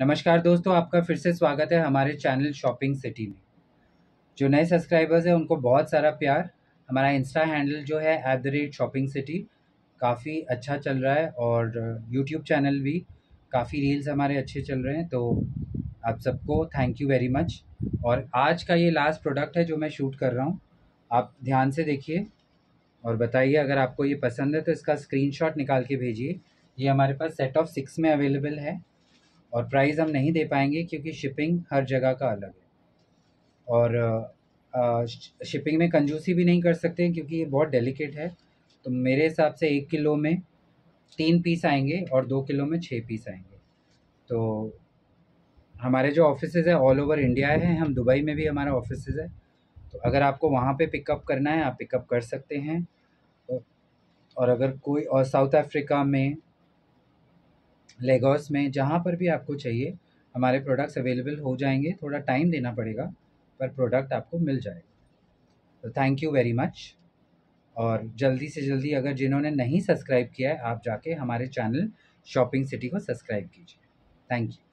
नमस्कार दोस्तों, आपका फिर से स्वागत है हमारे चैनल शॉपिंग सिटी में। जो नए सब्सक्राइबर्स हैं, उनको बहुत सारा प्यार। हमारा इंस्टा हैंडल जो है at the rate shopping city काफ़ी अच्छा चल रहा है और यूट्यूब चैनल भी काफ़ी रील्स हमारे अच्छे चल रहे हैं तो आप सबको थैंक यू वेरी मच और आज का ये लास्ट प्रोडक्ट है जो मैं शूट कर रहा हूँ। आप ध्यान से देखिए और बताइए, अगर आपको ये पसंद है तो इसका स्क्रीनशॉट निकाल के भेजिए। ये हमारे पास सेट ऑफ़ सिक्स में अवेलेबल है। और प्राइस हम नहीं दे पाएँगे क्योंकि शिपिंग हर जगह का अलग है। और शिपिंग में कंजूसी भी नहीं कर सकते क्योंकि ये बहुत डेलिकेट है। तो मेरे हिसाब से एक किलो में तीन पीस आएँगे और दो किलो में छः पीस आएँगे। तो हमारे जो ऑफ़िस है ऑल ओवर इंडिया है, हम दुबई में भी हमारा ऑफ़िस है। तो अगर आपको वहाँ पे पिकअप करना है, आप पिकअप कर सकते हैं। और अगर कोई और साउथ अफ्रीका में लेगोस में जहाँ पर भी आपको चाहिए, हमारे प्रोडक्ट्स अवेलेबल हो जाएँगे, थोड़ा टाइम देना पड़ेगा, पर प्रोडक्ट आपको मिल जाएगा। तो थैंक यू वेरी मच और जल्दी से जल्दी अगर जिन्होंने नहीं सब्सक्राइब किया है, आप जाके हमारे चैनल शॉपिंग सिटी को सब्सक्राइब कीजिए। Thank you